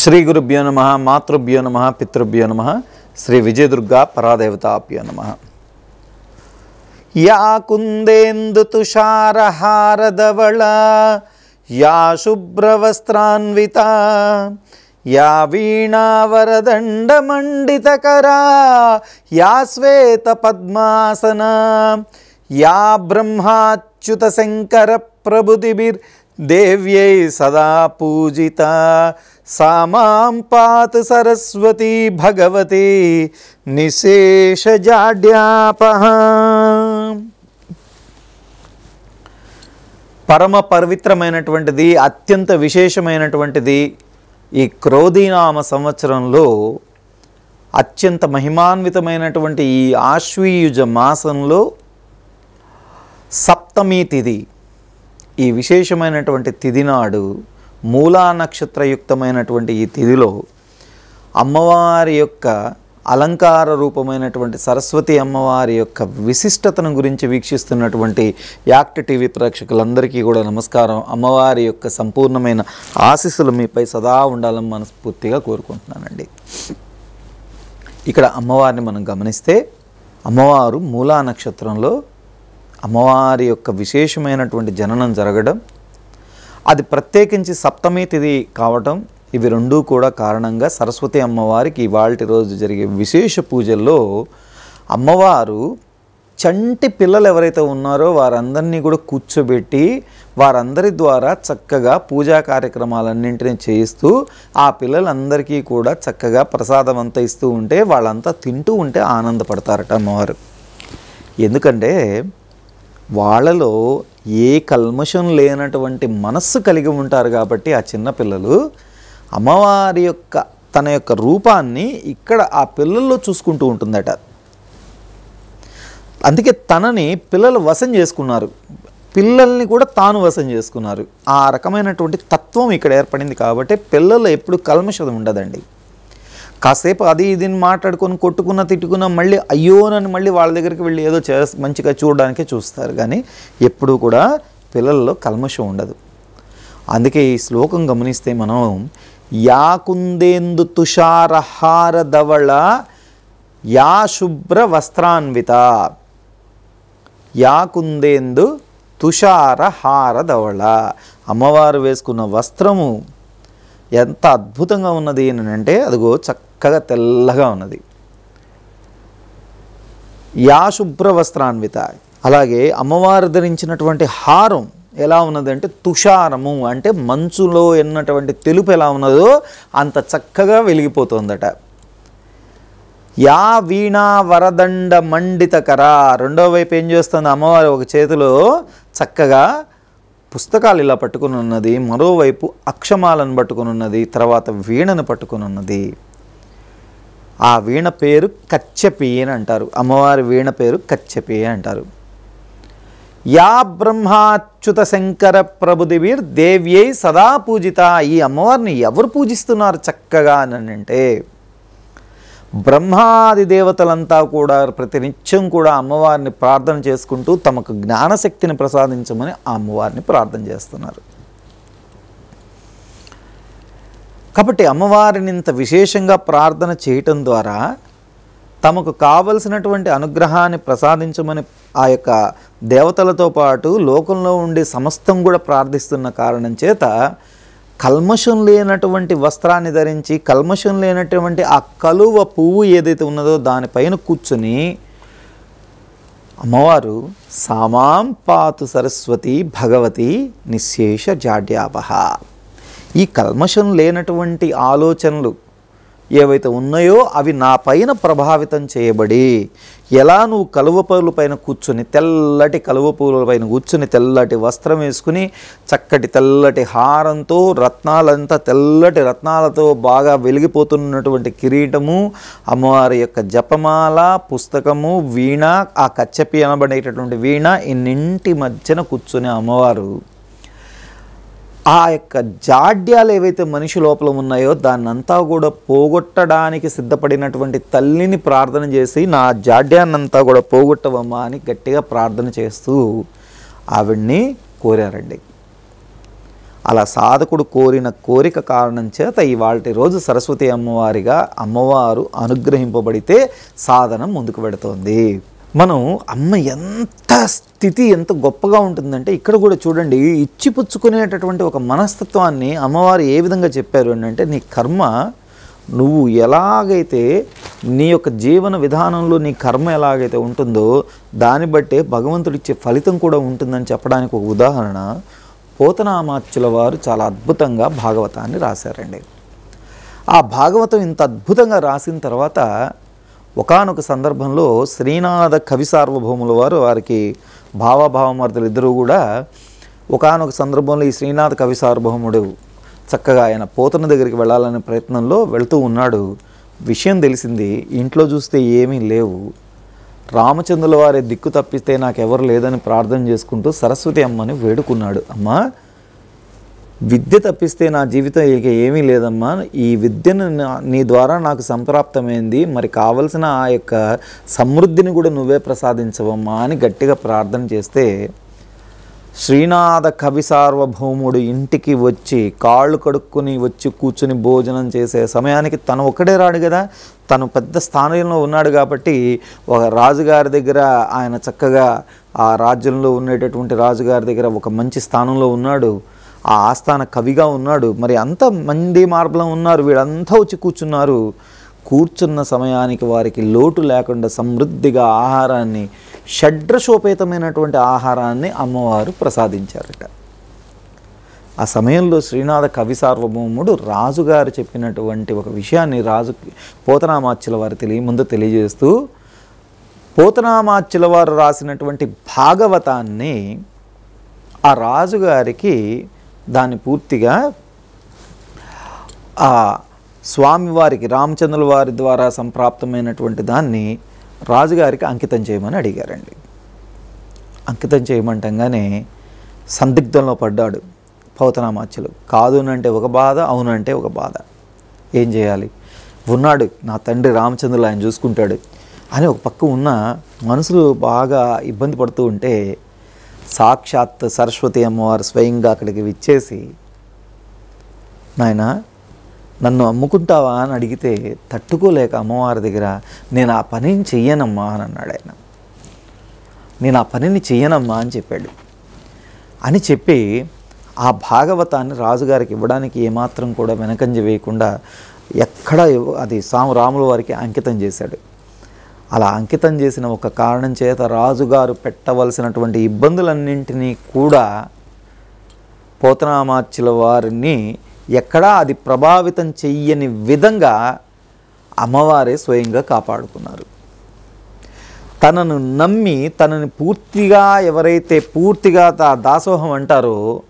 శ్రీ గురుభ్యో నమ మాతృభ్యో నమ పితృభ్యో నమ శ్రీ విజయదుర్గా పరాదేవతాభ్యో నమ యా కుందేందు తుషారహారదవళ యా శుభ్రవస్త్రాన్విత యా వీణావరదండమండితకరా యా శ్వేత పద్మాసన యా బ్రహ్మాచ్యుత శంకర ప్రభుదిభిర్ దేవ్యై సదా పూజిత. సామాం పాతు సరస్వతి భగవతి నిశేషజాడ్యాపహ పరమ పవిత్రమైనటువంటిది అత్యంత విశేషమైనటువంటిది ఈ క్రోధీనామ సంవత్సరంలో అత్యంత మహిమాన్వితమైనటువంటి ఈ ఆశ్వీయుజ మాసంలో సప్తమి తిథి. ఈ విశేషమైనటువంటి తిథినాడు మూలా నక్షత్రయుక్తమైనటువంటి ఈ తిథిలో అమ్మవారి యొక్క అలంకార రూపమైనటువంటి సరస్వతి అమ్మవారి యొక్క విశిష్టతను గురించి వీక్షిస్తున్నటువంటి యాక్ట్ టీవీ ప్రేక్షకులందరికీ కూడా నమస్కారం. అమ్మవారి యొక్క సంపూర్ణమైన ఆశీస్సులు మీపై సదా ఉండాలని మనస్ఫూర్తిగా కోరుకుంటున్నానండి. ఇక్కడ అమ్మవారిని మనం గమనిస్తే అమ్మవారు మూలా నక్షత్రంలో అమ్మవారి యొక్క విశేషమైనటువంటి జననం జరగడం అది ప్రత్యేకించి సప్తమి తిథి కావటం ఇవి రెండూ కూడా కారణంగా సరస్వతి అమ్మవారికి ఇవాళ రోజు జరిగే విశేష పూజల్లో అమ్మవారు చంటి పిల్లలు ఎవరైతే ఉన్నారో వారందరినీ కూడా కూర్చోబెట్టి వారందరి ద్వారా చక్కగా పూజా కార్యక్రమాలన్నింటినీ చేయిస్తూ ఆ పిల్లలందరికీ కూడా చక్కగా ప్రసాదం అంతా ఇస్తూ ఉంటే వాళ్ళంతా తింటూ ఉంటే ఆనందపడతారట అమ్మవారు. ఎందుకంటే వాళ్ళలో ఏ కల్మషం లేనటువంటి మనస్సు కలిగి ఉంటారు కాబట్టి ఆ చిన్నపిల్లలు అమ్మవారి యొక్క తన యొక్క రూపాన్ని ఇక్కడ ఆ పిల్లల్లో చూసుకుంటూ ఉంటుందట. అందుకే తనని పిల్లలు వశం చేసుకున్నారు. పిల్లల్ని కూడా తాను వశం చేసుకున్నారు. ఆ రకమైనటువంటి తత్వం ఇక్కడ ఏర్పడింది కాబట్టి పిల్లల్లో ఎప్పుడు కల్మషం ఉండదండి. కాసేపు అది ఇది మాట్లాడుకొని కొట్టుకున్న తిట్టుకున్న మళ్ళీ అయ్యోనని మళ్ళీ వాళ్ళ దగ్గరికి వెళ్ళి ఏదో చే మంచిగా చూడడానికే చూస్తారు. కానీ ఎప్పుడూ కూడా పిల్లల్లో కల్మషం ఉండదు. అందుకే ఈ శ్లోకం గమనిస్తే మనం యా కుందేందు తుషారహార ధవళ యా శుభ్ర వస్త్రాన్విత యా కుందేందు తుషార ధవళ అమ్మవారు వేసుకున్న వస్త్రము ఎంత అద్భుతంగా ఉన్నది అని అంటే అదిగో చక్కగా తెల్లగా ఉన్నది. యా శుభ్ర వస్త్రాన్విత. అలాగే అమ్మవారు ధరించినటువంటి హారం ఎలా ఉన్నదంటే తుషారము అంటే మంచులో ఎన్నటువంటి తెలుపు ఎలా ఉన్నదో అంత చక్కగా వెలిగిపోతుందట. యా వీణా వరదండ మండితకర రెండో వైపు ఏం చేస్తుంది అమ్మవారి? ఒక చేతిలో చక్కగా పుస్తకాలు ఇలా పట్టుకుని ఉన్నది. మరోవైపు అక్షమాలను పట్టుకుని ఉన్నది. తర్వాత వీణను పట్టుకుని ఉన్నది. ఆ వీణ పేరు కచ్చపి అని అంటారు. అమ్మవారి వీణ పేరు కచ్చపి అంటారు. యా బ్రహ్మాచ్యుత శంకర ప్రభుదివీర్ దేవ్యై సదా పూజిత. ఈ అమ్మవారిని ఎవరు పూజిస్తున్నారు చక్కగా అని అంటే బ్రహ్మాది దేవతలంతా కూడా ప్రతినిత్యం కూడా అమ్మవారిని ప్రార్థన చేసుకుంటూ తమకు జ్ఞానశక్తిని ప్రసాదించమని ఆ అమ్మవారిని ప్రార్థన చేస్తున్నారు. కాబట్టి అమ్మవారిని ఇంత విశేషంగా ప్రార్థన చేయటం ద్వారా తమకు కావలసినటువంటి అనుగ్రహాన్ని ప్రసాదించమని ఆ యొక్క దేవతలతో పాటు లోకంలో ఉండే సమస్తం కూడా ప్రార్థిస్తున్న కారణం చేత కల్మషం లేనటువంటి వస్త్రాన్ని ధరించి కల్మషం లేనటువంటి ఆ కలువ పువ్వు ఏదైతే ఉన్నదో దానిపైన కూర్చుని అమ్మవారు సామాం పాతు సరస్వతి భగవతి నిశేష జాడ్యాపహ ఈ కల్మషం లేనటువంటి ఆలోచనలు ఏవైతే ఉన్నాయో అవి నా పైన ప్రభావితం చేయబడి ఎలా నువ్వు కలువ పూల పైన కూర్చుని తెల్లటి కలువ పూల పైన కూర్చుని తెల్లటి వస్త్రం వేసుకుని చక్కటి తెల్లటి హారంతో రత్నాలంతా తెల్లటి రత్నాలతో బాగా వెలిగిపోతున్నటువంటి కిరీటము అమ్మవారి యొక్క జపమాల పుస్తకము వీణ ఆ కచ్చపి అనబడేటటువంటి వీణ ఇన్నింటి మధ్యన కూర్చొని అమ్మవారు. ఆ యొక్క జాడ్యాలు ఏవైతే మనిషి లోపల ఉన్నాయో దాన్నంతా కూడా పోగొట్టడానికి సిద్ధపడినటువంటి తల్లిని ప్రార్థన చేసి నా జాడ్యాన్నంతా కూడా పోగొట్టవమ్మా అని గట్టిగా ప్రార్థన చేస్తూ ఆవిడ్ని కోరారండి. అలా సాధకుడు కోరిన కోరిక కారణం చేత ఇవాళ రోజు సరస్వతి అమ్మవారిగా అమ్మవారు అనుగ్రహింపబడితే సాధనం ముందుకు పెడుతోంది మనం అమ్మ ఎంత స్థితి ఎంత గొప్పగా ఉంటుందంటే ఇక్కడ కూడా చూడండి ఇచ్చిపుచ్చుకునేటటువంటి ఒక మనస్తత్వాన్ని అమ్మవారు ఏ విధంగా చెప్పారు అని అంటే నీ కర్మ నువ్వు ఎలాగైతే నీ యొక్క జీవన విధానంలో నీ కర్మ ఎలాగైతే ఉంటుందో దాన్ని బట్టే భగవంతుడిచ్చే ఫలితం కూడా ఉంటుందని చెప్పడానికి ఒక ఉదాహరణ పోతనామాత్యుల వారు చాలా అద్భుతంగా భాగవతాన్ని రాశారండి. ఆ భాగవతం ఇంత అద్భుతంగా రాసిన తర్వాత ఒకానొక సందర్భంలో శ్రీనాథ కవి సార్వభౌముల వారు వారికి భావభావమర్దులు ఇద్దరూ కూడా ఒకానొక సందర్భంలో ఈ శ్రీనాథ కవి సార్వభౌముడు చక్కగా ఆయన పోతన దగ్గరికి వెళ్ళాలనే ప్రయత్నంలో వెళుతూ ఉన్నాడు. విషయం తెలిసింది ఇంట్లో చూస్తే ఏమీ లేవు. రామచంద్రుల వారి దిక్కు తప్పిస్తే నాకెవరు లేదని ప్రార్థన చేసుకుంటూ సరస్వతి అమ్మని వేడుకున్నాడు. అమ్మా విద్య తప్పిస్తే నా జీవితం ఇక ఏమీ లేదమ్మా. ఈ విద్యను నీ ద్వారా నాకు సంప్రాప్తమైంది. మరి కావలసిన ఆ యొక్క సమృద్ధిని కూడా నువ్వే ప్రసాదించవమ్మా అని గట్టిగా ప్రార్థన చేస్తే శ్రీనాథ కవి సార్వభౌముడు ఇంటికి వచ్చి కాళ్ళు కడుక్కుని వచ్చి కూర్చుని భోజనం చేసే సమయానికి తను ఒక్కడే రాడు కదా. తను పెద్ద స్థానంలో ఉన్నాడు కాబట్టి ఒక రాజుగారి దగ్గర ఆయన చక్కగా ఆ రాజ్యంలో ఉండేటటువంటి రాజుగారి దగ్గర ఒక మంచి స్థానంలో ఉన్నాడు. ఆ ఆస్థాన కవిగా ఉన్నాడు. మరి అంత మంది మార్బలం ఉన్నారు. వీళ్ళంతా వచ్చి కూర్చున్నారు. కూర్చున్న సమయానికి వారికి లోటు లేకుండా సమృద్ధిగా ఆహారాన్ని షడ్రశోపేతమైనటువంటి ఆహారాన్ని అమ్మవారు ప్రసాదించారట. ఆ సమయంలో శ్రీనాథ కవి సార్వభౌముడు రాజుగారు చెప్పినటువంటి ఒక విషయాన్ని రాజు పోతనామాచ్యుల వారు తెలియ ముందు తెలియజేస్తూ పోతనామాచ్యుల వారు రాసినటువంటి భాగవతాన్ని ఆ రాజుగారికి దాన్ని పూర్తిగా ఆ స్వామివారికి రామచంద్రుల వారి ద్వారా సంప్రాప్తమైనటువంటి దాన్ని రాజుగారికి అంకితం చేయమని అడిగారండి. అంకితం చేయమంటంగానే సందిగ్ధంలో పడ్డాడు పౌతనామాచ్యులు. కాదు అంటే ఒక బాధ అవునంటే ఒక బాధ. ఏం చేయాలి? ఉన్నాడు నా తండ్రి రామచంద్రులు ఆయన చూసుకుంటాడు అని ఒక పక్క ఉన్న మనసులు బాగా ఇబ్బంది పడుతూ ఉంటే సాక్షాత్ సరస్వతి అమ్మవారు స్వయంగా అక్కడికి విచ్చేసి నాయనా నన్ను అమ్ముకుంటావా? అని అడిగితే తట్టుకోలేక అమ్మవారి దగ్గర నేను ఆ పనిని చెయ్యనమ్మా అని అన్నాడు ఆయన. నేను ఆ పనిని చెయ్యనమ్మా అని చెప్పాడు. అని చెప్పి ఆ భాగవతాన్ని రాజుగారికి ఇవ్వడానికి ఏమాత్రం కూడా వెనకంజ వేయకుండా ఎక్కడ అది సాము రాముల వారికి అంకితం చేశాడు. అలా అంకితం చేసిన ఒక కారణం చేత రాజుగారు పెట్టవలసినటువంటి ఇబ్బందులన్నింటినీ కూడా పోతనామాచ్యుల వారిని ఎక్కడా అది ప్రభావితం చెయ్యని విధంగా అమ్మవారే స్వయంగా కాపాడుకున్నారు. తనను నమ్మి తనని పూర్తిగా ఎవరైతే పూర్తిగా తా దాసోహం అంటారో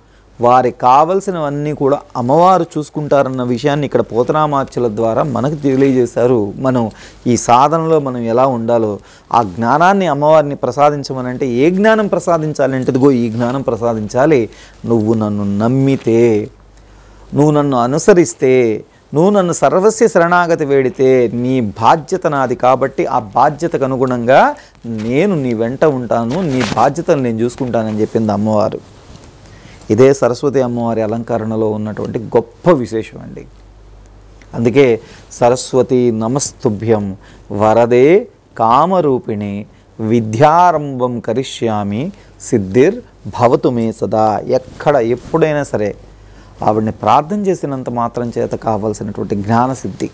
వారికి కావలసినవన్నీ కూడా అమ్మవారు చూసుకుంటారన్న విషయాన్ని ఇక్కడ పోతనామాచ్యుల ద్వారా మనకు తెలియజేశారు. మనం ఈ సాధనలో మనం ఎలా ఉండాలో ఆ జ్ఞానాన్ని అమ్మవారిని ప్రసాదించమనంటే ఏ జ్ఞానం ప్రసాదించాలి ఈ జ్ఞానం ప్రసాదించాలి. నువ్వు నన్ను నమ్మితే నువ్వు నన్ను అనుసరిస్తే నువ్వు నన్ను సర్వస్య శరణాగతి వేడితే నీ బాధ్యత నాది కాబట్టి ఆ బాధ్యతకు అనుగుణంగా నేను నీ వెంట ఉంటాను నీ బాధ్యతను నేను చూసుకుంటానని చెప్పింది అమ్మవారు. ఇదే సరస్వతి అమ్మవారి అలంకరణలో ఉన్నటువంటి గొప్ప విశేషం అండి. అందుకే సరస్వతి నమస్తుభ్యం వరదే కామరూపిణి విద్యారంభం కరిష్యామి సిద్ధిర్ భవతు మే సదా. ఎక్కడ ఎప్పుడైనా సరే ఆవిడని ప్రార్థన చేసినంత మాత్రం చేత కావలసినటువంటి జ్ఞానసిద్ధి.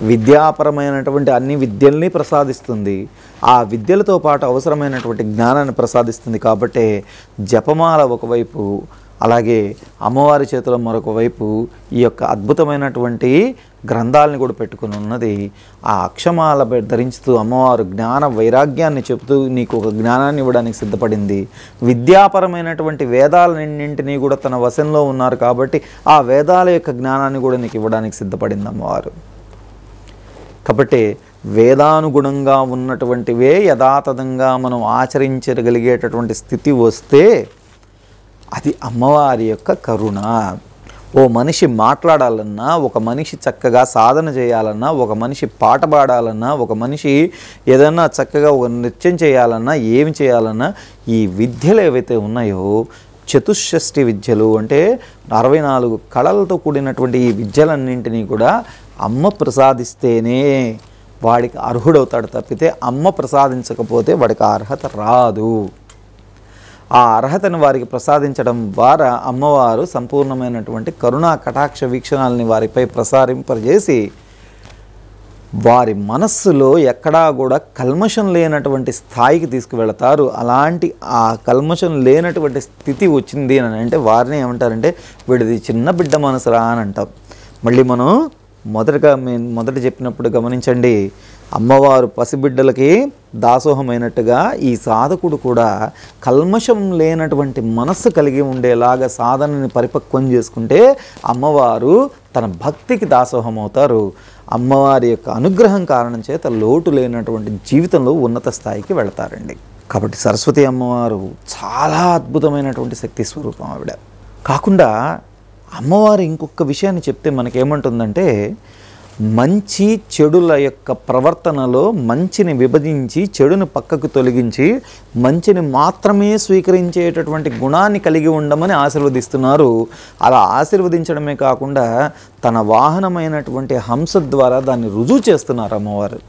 విద్యాపరమైనటువంటి అన్ని విద్యల్ని ప్రసాదిస్తుంది. ఆ విద్యలతో పాటు అవసరమైనటువంటి జ్ఞానాన్ని ప్రసాదిస్తుంది కాబట్టి జపమాల ఒకవైపు అలాగే అమ్మవారి చేతిలో మరొక వైపు ఈ యొక్క అద్భుతమైనటువంటి గ్రంథాలని కూడా పెట్టుకుని ఉన్నది. ఆ అక్షమాల ధరించుతూ అమ్మవారు జ్ఞాన వైరాగ్యాన్ని చెబుతూ నీకు ఒక జ్ఞానాన్ని ఇవ్వడానికి సిద్ధపడింది. విద్యాపరమైనటువంటి వేదాలన్నింటినీ కూడా తన వశంలో ఉన్నారు కాబట్టి ఆ వేదాల యొక్క జ్ఞానాన్ని కూడా నీకు ఇవ్వడానికి సిద్ధపడింది అమ్మవారు. కాబట్టి వేదానుగుణంగా ఉన్నటువంటివే యథాతథంగా మనం ఆచరించగలిగేటటువంటి స్థితి వస్తే అది అమ్మవారి యొక్క కరుణ. ఓ మనిషి మాట్లాడాలన్నా ఒక మనిషి చక్కగా సాధన చేయాలన్నా ఒక మనిషి పాట పాడాలన్నా ఒక మనిషి ఏదన్నా చక్కగా ఒక నృత్యం చేయాలన్నా ఏమి చేయాలన్నా ఈ విద్యలు ఏవైతే ఉన్నాయో చతుషష్ఠి విద్యలు అంటే అరవై నాలుగు కళలతో కూడినటువంటి ఈ విద్యలన్నింటినీ కూడా అమ్మ ప్రసాదిస్తేనే వాడికి అర్హుడవుతాడు తప్పితే అమ్మ ప్రసాదించకపోతే వాడికి అర్హత రాదు. ఆ అర్హతను వారికి ప్రసాదించడం ద్వారా అమ్మవారు సంపూర్ణమైనటువంటి కరుణా కటాక్ష వీక్షణాలని వారిపై ప్రసారింపజేసి వారి మనస్సులో ఎక్కడా కూడా కల్మషం లేనటువంటి స్థాయికి తీసుకువెళతారు. అలాంటి ఆ కల్మషం లేనటువంటి స్థితి వచ్చింది అని అంటే వారిని ఏమంటారంటే వీడిది చిన్న బిడ్డ మనసురా అని అంటాం. మళ్ళీ మనం మొదటగా మేము మొదట చెప్పినప్పుడు గమనించండి. అమ్మవారు పసిబిడ్డలకి దాసోహమైనట్టుగా ఈ సాధకుడు కూడా కల్మషం లేనటువంటి మనస్సు కలిగి ఉండేలాగా సాధనని పరిపక్వం చేసుకుంటే అమ్మవారు తన భక్తికి దాసోహం అవుతారు అమ్మవారి యొక్క అనుగ్రహం కారణం చేత లోటు లేనటువంటి జీవితంలో ఉన్నత స్థాయికి వెళతారండి. కాబట్టి సరస్వతి అమ్మవారు చాలా అద్భుతమైనటువంటి శక్తి స్వరూపం ఆవిడ. కాకుండా అమ్మవారు ఇంకొక విషయాన్ని చెప్తే మనకేమంటుందంటే మంచి చెడుల యొక్క ప్రవర్తనలో మంచిని విభజించి చెడుని పక్కకు తొలగించి మంచిని మాత్రమే స్వీకరించేటటువంటి గుణాన్ని కలిగి ఉండమని ఆశీర్వదిస్తున్నారు. అలా ఆశీర్వదించడమే కాకుండా తన వాహనమైనటువంటి హంస ద్వారా దాన్ని రుజువు చేస్తున్నారు అమ్మవారు.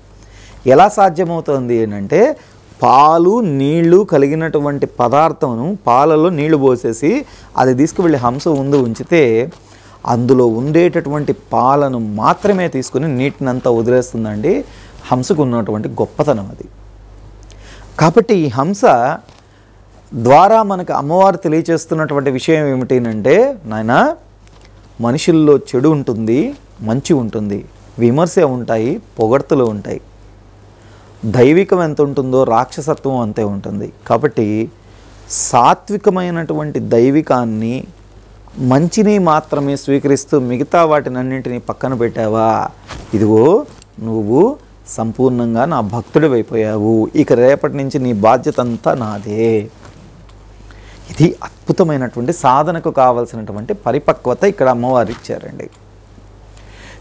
ఎలా సాధ్యమవుతుంది అంటే పాలు నీళ్ళు కలిగినటువంటి పదార్థమును పాలలో నీళ్ళు పోసేసి అది తీసుకువెళ్ళి హంస ముందు ఉంచితే అందులో ఉండేటటువంటి పాలను మాత్రమే తీసుకుని నీటినంతా వదిలేస్తుందండి. హంసకు ఉన్నటువంటి గొప్పతనం అది. కాబట్టి ఈ హంస ద్వారా మనకు అమ్మవారు తెలియచేస్తున్నటువంటి విషయం ఏమిటి అంటే నాయన మనుషుల్లో చెడు ఉంటుంది మంచి ఉంటుంది విమర్శ ఉంటాయి పొగడ్తలు ఉంటాయి. దైవికం ఎంత ఉంటుందో రాక్షసత్వం అంతే ఉంటుంది. కాబట్టి సాత్వికమైనటువంటి దైవికాన్ని మంచిని మాత్రమే స్వీకరిస్తూ మిగతా వాటినన్నింటినీ పక్కన పెట్టావా? ఇదిగో నువ్వు సంపూర్ణంగా నా భక్తుడు అయిపోయావు. ఇక రేపటి నుంచి నీ బాధ్యత అంతా నాదే. ఇది అద్భుతమైనటువంటి సాధనకు కావలసినటువంటి పరిపక్వత ఇక్కడ అమ్మవారు ఇచ్చారండి.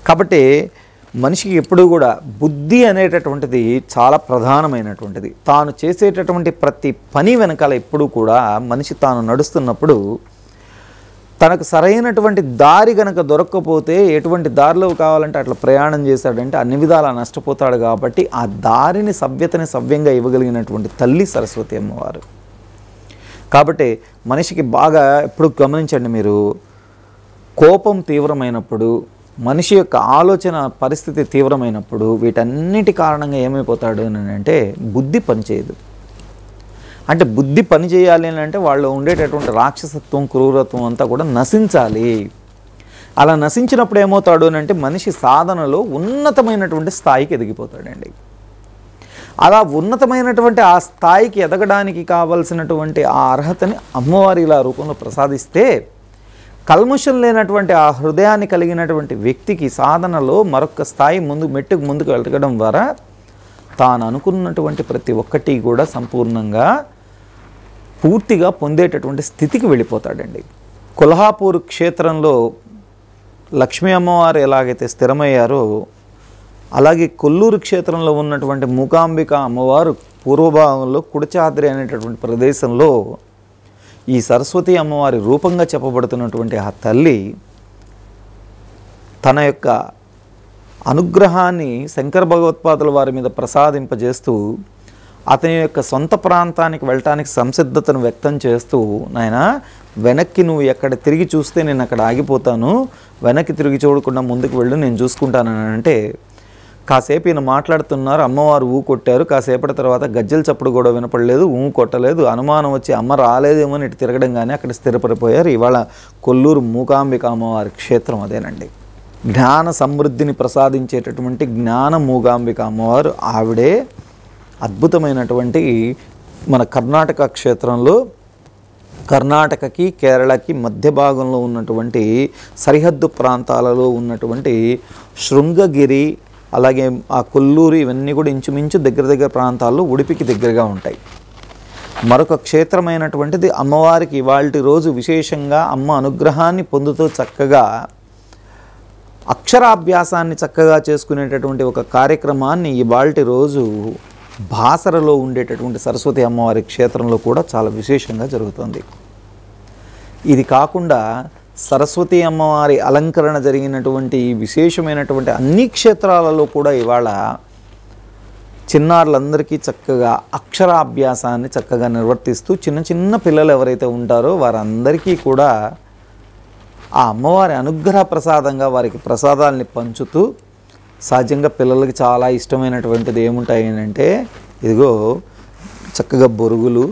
కాబట్టి మనిషికి ఎప్పుడూ కూడా బుద్ధి అనేటటువంటిది చాలా ప్రధానమైనటువంటిది. తాను చేసేటటువంటి ప్రతి పని వెనకాల ఎప్పుడూ కూడా మనిషి తాను నడుస్తున్నప్పుడు తనకు సరైనటువంటి దారి గనక దొరక్కపోతే ఎటువంటి దారిలో కావాలంటే అట్లా ప్రయాణం చేశాడంటే అన్ని విధాలా నష్టపోతాడు కాబట్టి ఆ దారిని సభ్యతని సవ్యంగా ఇవ్వగలిగినటువంటి తల్లి సరస్వతి అమ్మవారు. కాబట్టి మనిషికి బాగా ఎప్పుడు గమనించండి మీరు కోపం తీవ్రమైనప్పుడు మనిషి యొక్క ఆలోచన పరిస్థితి తీవ్రమైనప్పుడు వీటన్నిటి కారణంగా ఏమైపోతాడు అని అంటే బుద్ధి పనిచేయదు అంటే బుద్ధి పని చేయాలి అని అంటే వాళ్ళు ఉండేటటువంటి రాక్షసత్వం క్రూరత్వం అంతా కూడా నశించాలి. అలా నశించినప్పుడు ఏమవుతాడు అని అంటే మనిషి సాధనలో ఉన్నతమైనటువంటి స్థాయికి ఎదిగిపోతాడండి. అలా ఉన్నతమైనటువంటి ఆ స్థాయికి ఎదగడానికి కావలసినటువంటి ఆ అర్హతని అమ్మవారి ఇలా రూపంలో ప్రసాదిస్తే కల్ముషం లేనటువంటి ఆ హృదయాన్ని కలిగినటువంటి వ్యక్తికి సాధనలో మరొక స్థాయి ముందు మెట్టుకు ముందుకు వెళ్ళగడం ద్వారా తాను అనుకున్నటువంటి ప్రతి ఒక్కటి కూడా సంపూర్ణంగా పూర్తిగా పొందేటటువంటి స్థితికి వెళ్ళిపోతాడండి. కొల్హాపూర్ క్షేత్రంలో లక్ష్మీ అమ్మవారు ఎలాగైతే స్థిరమయ్యారో అలాగే కొల్లూరు క్షేత్రంలో ఉన్నటువంటి మూకాంబిక అమ్మవారు పూర్వభాగంలో కుడిచాద్రి అనేటటువంటి ప్రదేశంలో ఈ సరస్వతి అమ్మవారి రూపంగా చెప్పబడుతున్నటువంటి ఆ తల్లి తన యొక్క అనుగ్రహాన్ని శంకర భగవత్పాదుల వారి మీద ప్రసాదింపజేస్తూ అతని యొక్క సొంత ప్రాంతానికి వెళ్ళటానికి సంసిద్ధతను వ్యక్తం చేస్తూ నాయన వెనక్కి నువ్వు ఎక్కడ తిరిగి చూస్తే నేను అక్కడ ఆగిపోతాను వెనక్కి తిరిగి చూడకుండా ముందుకు వెళ్ళు నేను చూసుకుంటానని అంటే కాసేపు ఈయన మాట్లాడుతున్నారు అమ్మవారు ఊ కొట్టారు కాసేపటి తర్వాత గజ్జల చప్పుడు కూడా వినపడలేదు ఊ కొట్టలేదు అనుమానం వచ్చి అమ్మ రాలేదేమో అని ఇటు తిరగడం కానీ అక్కడ స్థిరపడిపోయారు. ఇవాళ కొల్లూరు మూకాంబిక అమ్మవారి క్షేత్రం అదేనండి. జ్ఞాన సమృద్ధిని ప్రసాదించేటటువంటి జ్ఞాన మూగాంబిక అమ్మవారు ఆవిడే. అద్భుతమైనటువంటి మన కర్ణాటక క్షేత్రంలో కర్ణాటకకి కేరళకి మధ్య భాగంలో ఉన్నటువంటి సరిహద్దు ప్రాంతాలలో ఉన్నటువంటి శృంగగిరి అలాగే ఆ కొల్లూరు ఇవన్నీ కూడా ఇంచుమించు దగ్గర దగ్గర ప్రాంతాల్లో ఉడిపికి దగ్గరగా ఉంటాయి. మరొక క్షేత్రమైనటువంటిది అమ్మవారికి ఇవాళ రోజు విశేషంగా అమ్మ అనుగ్రహాన్ని పొందుతూ చక్కగా అక్షరాభ్యాసాన్ని చక్కగా చేసుకునేటటువంటి ఒక కార్యక్రమాన్ని ఇవాళ రోజు బాసరలో ఉండేటటువంటి సరస్వతి అమ్మవారి క్షేత్రంలో కూడా చాలా విశేషంగా జరుగుతుంది. ఇది కాకుండా సరస్వతి అమ్మవారి అలంకరణ జరిగినటువంటి విశేషమైనటువంటి అన్ని క్షేత్రాలలో కూడా ఇవాళ చిన్నారులందరికీ చక్కగా అక్షరాభ్యాసాన్ని చక్కగా నిర్వర్తిస్తూ చిన్న చిన్న పిల్లలు ఎవరైతే ఉంటారో వారందరికీ కూడా ఆ అమ్మవారి అనుగ్రహ ప్రసాదంగా వారికి ప్రసాదాలని పంచుతూ సహజంగా పిల్లలకి చాలా ఇష్టమైనటువంటిది ఏముంటాయి అంటే ఇదిగో చక్కగా బొరుగులు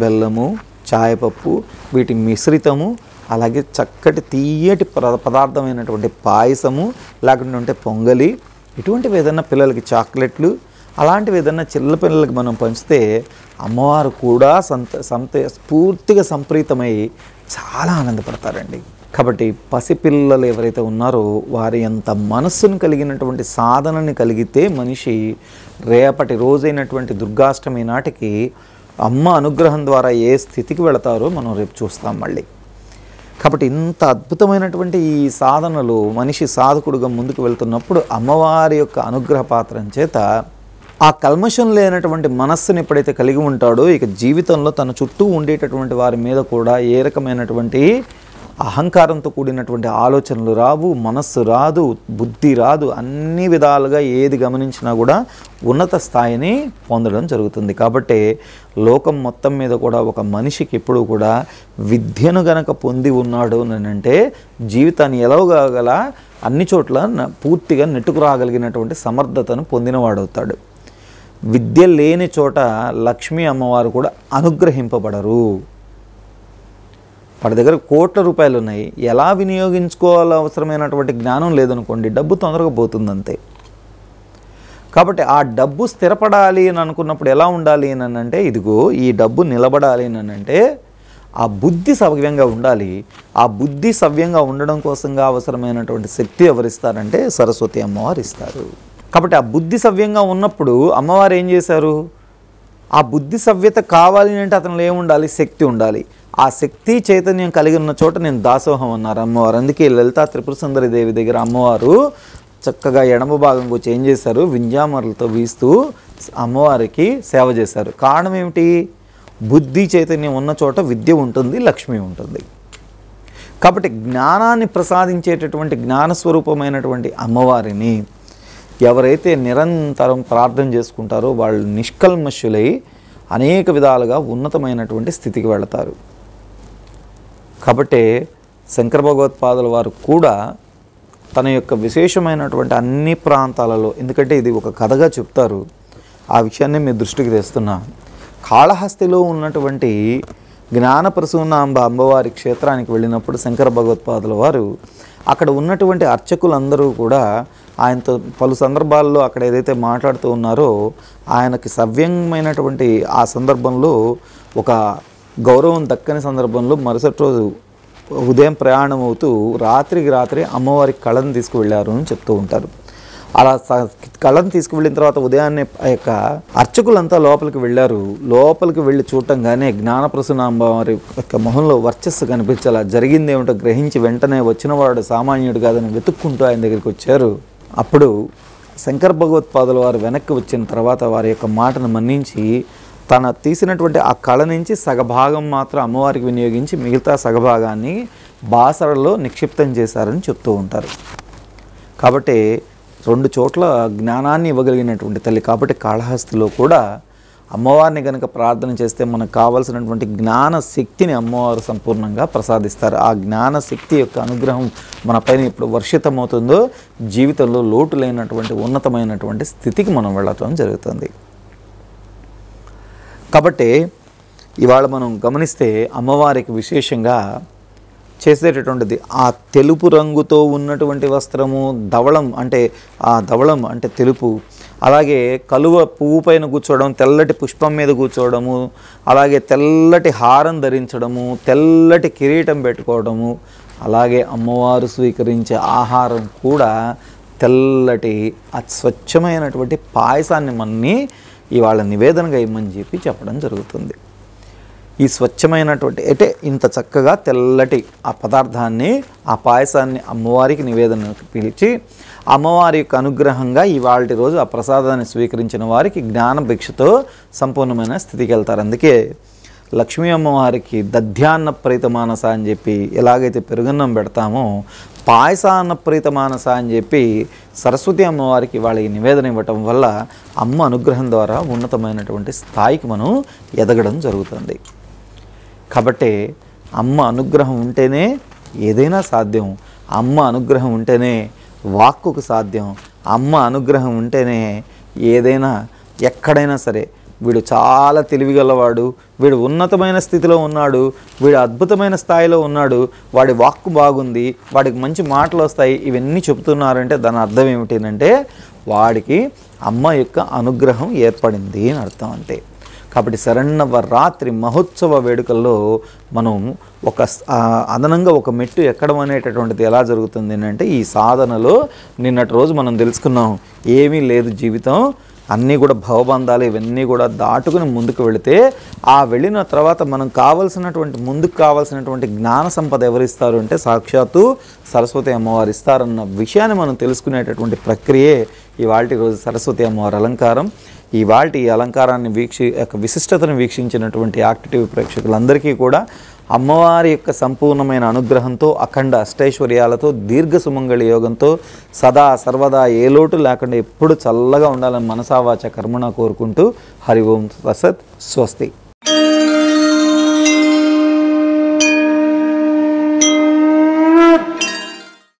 బెల్లము చాయపప్పు వీటి మిశ్రితము అలాగే చక్కటి తీయటి పదార్థమైనటువంటి పాయసము లేకుంటే పొంగలి ఇటువంటివి ఏదైనా పిల్లలకి చాక్లెట్లు అలాంటివి ఏదైనా చిల్ల పిల్లలకి మనం పంచితే అమ్మవారు కూడా సంత సంత స్ఫూర్తిగా సంప్రీతమై చాలా ఆనందపడతారండి. కాబట్టి పసిపిల్లలు ఎవరైతే ఉన్నారో వారి ఎంత మనస్సును కలిగినటువంటి సాధనని కలిగితే మనిషి రేపటి రోజైనటువంటి దుర్గాష్టమి నాటికి అమ్మ అనుగ్రహం ద్వారా ఏ స్థితికి వెళతారో మనం రేపు చూస్తాం మళ్ళీ. కాబట్టి ఇంత అద్భుతమైనటువంటి ఈ సాధనలు మనిషి సాధకుడుగా ముందుకు వెళ్తున్నప్పుడు అమ్మవారి యొక్క అనుగ్రహ పాత్రం చేత ఆ కల్మషం లేనటువంటి మనస్సుని ఎప్పుడైతే కలిగి ఉంటాడో ఇక జీవితంలో తన చుట్టూ ఉండేటటువంటి వారి మీద కూడా ఏ రకమైనటువంటి అహంకారంతో కూడినటువంటి ఆలోచనలు రావు మనస్సు రాదు బుద్ధి రాదు అన్ని విధాలుగా ఏది గమనించినా కూడా ఉన్నత స్థాయిని పొందడం జరుగుతుంది. కాబట్టి లోకం మొత్తం మీద కూడా ఒక మనిషికి ఎప్పుడూ కూడా విద్యను గనక పొంది ఉన్నాడు అంటే జీవితాన్ని ఎలవగల అన్ని చోట్ల పూర్తిగా నెట్టుకురాగలిగినటువంటి సమర్థతను పొందినవాడవుతాడు. విద్య లేని చోట లక్ష్మీ అమ్మవారు కూడా అనుగ్రహింపబడరు. వాడి దగ్గర కోట్ల రూపాయలు ఉన్నాయి. ఎలా వినియోగించుకోవాలో అవసరమైనటువంటి జ్ఞానం లేదనుకోండి డబ్బు తొందరగా పోతుంది అంతే కాబట్టి ఆ డబ్బు స్థిరపడాలి అని అనుకున్నప్పుడు ఎలా ఉండాలి అని అంటే ఇదిగో ఈ డబ్బు నిలబడాలి అని అంటే ఆ బుద్ధి సవ్యంగా ఉండాలి. ఆ బుద్ధి సవ్యంగా ఉండడం కోసంగా అవసరమైనటువంటి శక్తి ఎవరిస్తారంటే సరస్వతి అమ్మవారు ఇస్తారు. కాబట్టి ఆ బుద్ధి సవ్యంగా ఉన్నప్పుడు అమ్మవారు ఏం చేశారు? ఆ బుద్ధి సవ్యత కావాలి అంటే అతనిలో ఏముండాలి? శక్తి ఉండాలి. ఆ శక్తి చైతన్యం కలిగి ఉన్న చోట నేను దాసోహం అన్నారు అమ్మవారు. అందుకే లలితా త్రిపుర సుందరి దేవి దగ్గర అమ్మవారు చక్కగా ఎడమ భాగం వచ్చి ఏం చేశారు వింజామరులతో వీస్తూ అమ్మవారికి సేవ చేశారు. కారణం ఏమిటి? బుద్ధి చైతన్యం ఉన్న చోట విద్య ఉంటుంది లక్ష్మి ఉంటుంది. కాబట్టి జ్ఞానాన్ని ప్రసాదించేటటువంటి జ్ఞానస్వరూపమైనటువంటి అమ్మవారిని ఎవరైతే నిరంతరం ప్రార్థన చేసుకుంటారో వాళ్ళు నిష్కల్మషులై అనేక విధాలుగా ఉన్నతమైనటువంటి స్థితికి వెళతారు. కాబట్టి శంకర భగవత్పాదుల వారు కూడా తన యొక్క విశేషమైనటువంటి అన్ని ప్రాంతాలలో ఎందుకంటే ఇది ఒక కథగా చెప్తారు ఆ విషయాన్ని మీ దృష్టికి తెస్తున్నా. కాళహస్తిలో ఉన్నటువంటి జ్ఞానప్రసూనాంబ అమ్మవారి క్షేత్రానికి వెళ్ళినప్పుడు శంకర భగవత్పాదుల వారు అక్కడ ఉన్నటువంటి అర్చకులందరూ కూడా ఆయనతో పలు సందర్భాల్లో అక్కడ ఏదైతే మాట్లాడుతూ ఉన్నారో ఆయనకి సవ్యంగమైనటువంటి ఆ సందర్భంలో ఒక గౌరవం దక్కని సందర్భంలో మరుసటి రోజు ఉదయం ప్రయాణం అవుతూ రాత్రికి రాత్రి అమ్మవారి కళను తీసుకువెళ్ళారు అని చెప్తూ ఉంటారు. అలా కళను తీసుకువెళ్ళిన తర్వాత ఉదయాన్నే ఆ యొక్క అర్చకులంతా లోపలికి వెళ్ళారు. లోపలికి వెళ్ళి చూడటంగానే జ్ఞానప్రసూన అమ్మవారి యొక్క మొహంలో వర్చస్సు కనిపించాలా జరిగింది ఏమిటో గ్రహించి వెంటనే వచ్చినవాడు సామాన్యుడు కాదని వెతుక్కుంటూ ఆయన దగ్గరికి వచ్చారు. అప్పుడు శంకర్ భగవత్పాదుల వారు వెనక్కి వచ్చిన తర్వాత వారి యొక్క మాటను మన్నించి తన తీసినటువంటి ఆ కళ నుంచి సగభాగం మాత్రం అమ్మవారికి వినియోగించి మిగతా సగభాగాన్ని బాసరలో నిక్షిప్తం చేశారని చెప్తూ ఉంటారు. కాబట్టి రెండు చోట్ల జ్ఞానాన్ని ఇవ్వగలిగినటువంటి తల్లి కాబట్టి కాళహస్తిలో కూడా అమ్మవారిని కనుక ప్రార్థన చేస్తే మనకు కావలసినటువంటి జ్ఞాన శక్తిని అమ్మవారు సంపూర్ణంగా ప్రసాదిస్తారు. ఆ జ్ఞాన శక్తి యొక్క అనుగ్రహం మన పైన ఇప్పుడు వర్షితమవుతుందో జీవితంలో లోటు లేనటువంటి ఉన్నతమైనటువంటి స్థితికి మనం వెళ్ళటం జరుగుతుంది. కాబట్టి ఇవాళ మనం గమనిస్తే అమ్మవారికి విశేషంగా చేసేటటువంటిది ఆ తెలుపు రంగుతో ఉన్నటువంటి వస్త్రము ధవళం అంటే ఆ ధవళం అంటే తెలుపు అలాగే కలువ పువ్వు పైన కూర్చోవడం తెల్లటి పుష్పం మీద కూర్చోవడము అలాగే తెల్లటి హారం ధరించడము తెల్లటి కిరీటం పెట్టుకోవడము అలాగే అమ్మవారు స్వీకరించే ఆహారం కూడా తెల్లటి అస్వచ్ఛమైనటువంటి స్వచ్ఛమైనటువంటి పాయసాన్ని మన్ని ఇవాళ నివేదనగా ఇమ్మని చెప్పి చెప్పడం జరుగుతుంది. ఈ స్వచ్ఛమైనటువంటి అంటే ఇంత చక్కగా తెల్లటి ఆ పదార్థాన్ని ఆ పాయసాన్ని అమ్మవారికి నివేదనకు పిలిచి అమ్మవారి యొక్క అనుగ్రహంగా ఇవాళ రోజు ఆ ప్రసాదాన్ని స్వీకరించిన వారికి జ్ఞాన భిక్షతో సంపూర్ణమైన స్థితికి వెళ్తారు. అందుకే లక్ష్మీ అమ్మవారికి దధ్యాన్న ప్రీత మానస అని చెప్పి ఎలాగైతే పెరుగన్నం పెడతామో పాయసాన్న ప్రీత మానస అని చెప్పి సరస్వతి అమ్మవారికి వాళ్ళకి నివేదన ఇవ్వటం వల్ల అమ్మ అనుగ్రహం ద్వారా ఉన్నతమైనటువంటి స్థాయికి మనం ఎదగడం జరుగుతుంది. కాబట్టి అమ్మ అనుగ్రహం ఉంటేనే ఏదైనా సాధ్యం. అమ్మ అనుగ్రహం ఉంటేనే వాక్కుకు సాధ్యం. అమ్మ అనుగ్రహం ఉంటేనే ఏదైనా ఎక్కడైనా సరే వీడు చాలా తెలివిగలవాడు వీడు ఉన్నతమైన స్థితిలో ఉన్నాడు వీడు అద్భుతమైన స్థాయిలో ఉన్నాడు వాడి వాక్కు బాగుంది వాడికి మంచి మాటలు వస్తాయి ఇవన్నీ చెబుతున్నారంటే దాని అర్థం ఏమిటంటే వాడికి అమ్మ యొక్క అనుగ్రహం ఏర్పడింది అని అర్థం అంతే. కాబట్టి శరణవ రాత్రి మహోత్సవ వేడుకల్లో మనం ఒక అదనంగా ఒక మెట్టు ఎక్కడం అనేటటువంటిది ఎలా జరుగుతుంది అంటే ఈ సాధనలో నిన్నటి రోజు మనం తెలుసుకున్నాం ఏమీ లేదు జీవితం అన్నీ కూడా భవబంధాలు ఇవన్నీ కూడా దాటుకుని ముందుకు వెళితే ఆ వెళ్ళిన తర్వాత మనం కావలసినటువంటి ముందుకు కావాల్సినటువంటి జ్ఞాన సంపద ఎవరిస్తారు అంటే సాక్షాత్తు సరస్వతి అమ్మవారు ఇస్తారన్న విషయాన్ని మనం తెలుసుకునేటటువంటి ప్రక్రియే ఇవాళ రోజు సరస్వతి అమ్మవారి అలంకారం. ఇవాళ ఈ అలంకారాన్ని వీక్షి యొక్క విశిష్టతను వీక్షించినటువంటి యాక్టివ్ ప్రేక్షకులందరికీ కూడా అమ్మవారి యొక్క సంపూర్ణమైన అనుగ్రహంతో అఖండ అష్టైశ్వర్యాలతో దీర్ఘ సుమంగళి యోగంతో సదా సర్వదా ఏ లోటు లేకుండా ఎప్పుడు చల్లగా ఉండాలని మనసావాచ కర్మణ కోరుకుంటూ హరి ఓం సత్ స్వస్తి.